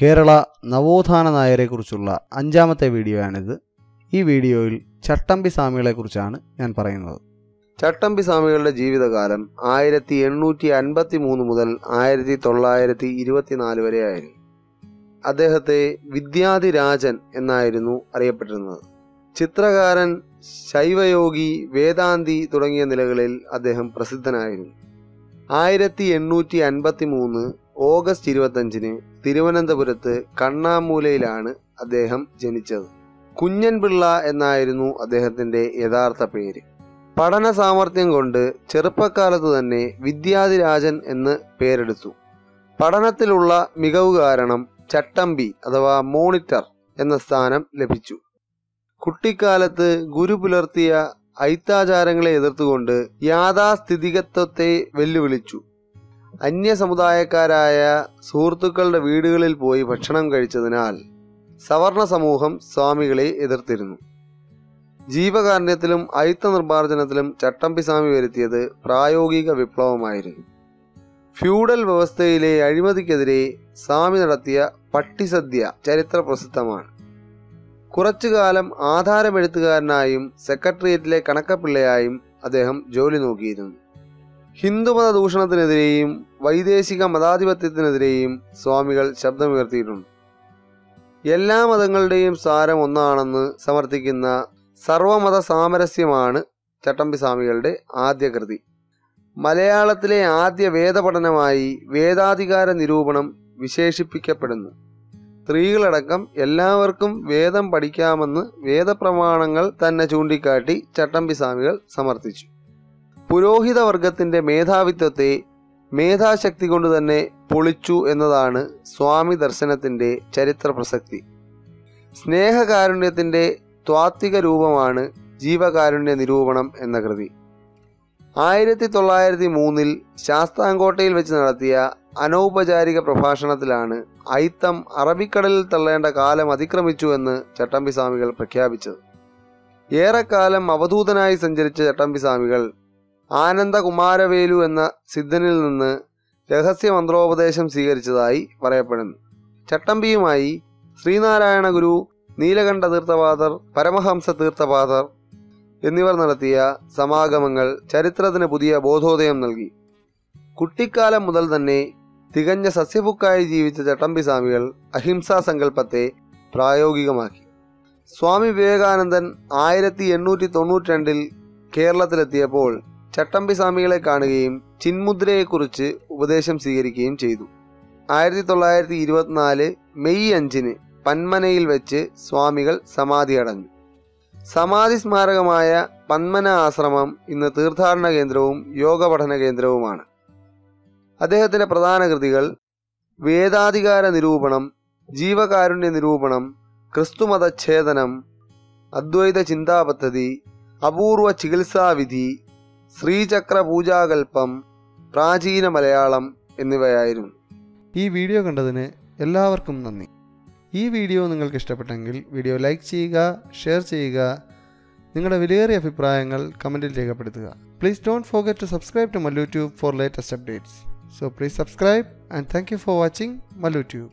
കേരള നവോത്ഥാന നായരെക്കുറിച്ചുള്ള അഞ്ചാമത്തെ വീഡിയോയാണിത്. ഈ വീഡിയോയിൽ ചട്ടമ്പി സ്വാമികളെക്കുറിച്ചാണ് ഞാൻ പറയുന്നത്. ചട്ടമ്പി സ്വാമികളുടെ ജീവിതകാലം ആയിരത്തി എണ്ണൂറ്റി അൻപത്തി മൂന്ന് മുതൽ ആയിരത്തി തൊള്ളായിരത്തി ഇരുപത്തിനാല് വരെയായിരുന്നു അദ്ദേഹത്തെ വിദ്യാധിരാജൻ എന്നായിരുന്നു അറിയപ്പെട്ടിരുന്നത്. ചിത്രകാരൻ ശൈവയോഗി വേദാന്തി തുടങ്ങിയ നിലകളിൽ അദ്ദേഹം പ്രസിദ്ധനായിരുന്നു. ആയിരത്തി എണ്ണൂറ്റി അൻപത്തി മൂന്ന് ഓഗസ്റ്റ് ഇരുപത്തഞ്ചിന് തിരുവനന്തപുരത്ത് കണ്ണാമൂലയിലാണ് അദ്ദേഹം ജനിച്ചത്. കുഞ്ഞൻപിള്ള എന്നായിരുന്നു അദ്ദേഹത്തിന്റെ യഥാർത്ഥ പേര്. പഠന സാമർഥ്യം കൊണ്ട് ചെറുപ്പക്കാലത്ത് തന്നെ വിദ്യാധിരാജൻ എന്ന് പേരെടുത്തു. പഠനത്തിലുള്ള മികവ് കാരണം ചട്ടമ്പി അഥവാ മോണിറ്റർ എന്ന സ്ഥാനം ലഭിച്ചു. കുട്ടിക്കാലത്ത് ഗുരു പുലർത്തിയ ഐത്താചാരങ്ങളെ എതിർത്തുകൊണ്ട് യാഥാസ്ഥിതികത്വത്തെ വെല്ലുവിളിച്ചു. അന്യ സമുദായക്കാരായ സുഹൃത്തുക്കളുടെ വീടുകളിൽ പോയി ഭക്ഷണം കഴിച്ചതിനാൽ സവർണ സമൂഹം സ്വാമികളെ എതിർത്തിരുന്നു. ജീവകാരുണ്യത്തിലും അയിത്ത നിർമ്മാർജനത്തിലും ചട്ടമ്പി സ്വാമി വരുത്തിയത് പ്രായോഗിക വിപ്ലവമായിരുന്നു. ഫ്യൂഡൽ വ്യവസ്ഥയിലെ അഴിമതിക്കെതിരെ സ്വാമി നടത്തിയ പട്ടിസദ്യ ചരിത്ര പ്രസിദ്ധമാണ്. കുറച്ചുകാലം ആധാരമെഴുത്തുകാരനായും സെക്രട്ടേറിയറ്റിലെ കണക്കപ്പിള്ളയായും അദ്ദേഹം ജോലി നോക്കിയിരുന്നു. ഹിന്ദുമത ദൂഷണത്തിനെതിരെയും വൈദേശിക മതാധിപത്യത്തിനെതിരെയും സ്വാമികൾ ശബ്ദമുയർത്തിയിട്ടുണ്ട്. എല്ലാ മതങ്ങളുടെയും സാരം ഒന്നാണെന്ന് സമർത്ഥിക്കുന്ന സർവമത സാമരസ്യമാണ് ചട്ടമ്പി സ്വാമികളുടെ ആദ്യ കൃതി മലയാളത്തിലെ ആദ്യ വേദപഠനമായി വേദാധികാര നിരൂപണം വിശേഷിപ്പിക്കപ്പെടുന്നു. സ്ത്രീകളടക്കം എല്ലാവർക്കും വേദം പഠിക്കാമെന്ന് വേദപ്രമാണങ്ങൾ തന്നെ ചൂണ്ടിക്കാട്ടി ചട്ടമ്പി സ്വാമികൾ സമർത്ഥിച്ചു. പുരോഹിത വർഗത്തിന്റെ മേധാവിത്വത്തെ മേധാശക്തി കൊണ്ട് തന്നെ പൊളിച്ചു എന്നതാണ് സ്വാമി ദർശനത്തിന്റെ ചരിത്ര പ്രസക്തി സ്നേഹകാരുണ്യത്തിന്റെ ത്വാത്വിക രൂപമാണ് ജീവകാരുണ്യ നിരൂപണം എന്ന കൃതി. ആയിരത്തി തൊള്ളായിരത്തി മൂന്നിൽ ശാസ്താംകോട്ടയിൽ വെച്ച് നടത്തിയ അനൗപചാരിക പ്രഭാഷണത്തിലാണ് ഐത്തം അറബിക്കടലിൽ തള്ളേണ്ട കാലം അതിക്രമിച്ചു എന്ന് ചട്ടമ്പി സ്വാമികൾ പ്രഖ്യാപിച്ചത്. ഏറെക്കാലം അവധൂതനായി സഞ്ചരിച്ച ചട്ടമ്പി സ്വാമികൾ ആനന്ദകുമാരവേലു എന്ന സിദ്ധനിൽ നിന്ന് രഹസ്യമന്ത്രോപദേശം സ്വീകരിച്ചതായി പറയപ്പെടുന്നു. ചട്ടമ്പിയുമായി ശ്രീനാരായണ ഗുരു നീലകണ്ഠ തീർത്ഥപാദർ പരമഹംസ തീർത്ഥപാദർ എന്നിവർ നടത്തിയ സമാഗമങ്ങൾ ചരിത്രത്തിന് പുതിയ ബോധോദയം നൽകി. കുട്ടിക്കാലം മുതൽ തന്നെ തികഞ്ഞ സസ്യഭുക്കായി ജീവിച്ച ചട്ടമ്പി സ്വാമികൾ അഹിംസാ സങ്കല്പത്തെ പ്രായോഗികമാക്കി. സ്വാമി വിവേകാനന്ദൻ ആയിരത്തി എണ്ണൂറ്റി തൊണ്ണൂറ്റി രണ്ടിൽ കേരളത്തിലെത്തിയപ്പോൾ ചട്ടമ്പി സ്വാമികളെ കാണുകയും ചിന്മുദ്രയെക്കുറിച്ച് ഉപദേശം സ്വീകരിക്കുകയും ചെയ്തു. ആയിരത്തി തൊള്ളായിരത്തി ഇരുപത്തിനാല് മെയ് അഞ്ചിന് പന്മനയിൽ വെച്ച് സ്വാമികൾ സമാധി അടഞ്ഞു സമാധി സ്മാരകമായ പന്മന ആശ്രമം ഇന്ന് തീർത്ഥാടന കേന്ദ്രവും യോഗ പഠന കേന്ദ്രവുമാണ്. അദ്ദേഹത്തിന്റെ പ്രധാന കൃതികൾ വേദാധികാര നിരൂപണം ജീവകാരുണ്യ നിരൂപണം ക്രിസ്തുമതഛേദനം അദ്വൈത ചിന്താപദ്ധതി അപൂർവ ചികിത്സാവിധി ശ്രീചക്ര പൂജാകൽപ്പം പ്രാചീന മലയാളം എന്നിവയായിരുന്നു. ഈ വീഡിയോ കണ്ടതിന് എല്ലാവർക്കും നന്ദി. ഈ വീഡിയോ നിങ്ങൾക്ക് ഇഷ്ടപ്പെട്ടെങ്കിൽ വീഡിയോ ലൈക്ക് ചെയ്യുക ഷെയർ ചെയ്യുക നിങ്ങളുടെ വിലയേറിയ അഭിപ്രായങ്ങൾ കമന്റിൽ രേഖപ്പെടുത്തുക. Please don't forget to subscribe to Mallu Tube for latest updates so please subscribe and thank you for watching Mallu Tube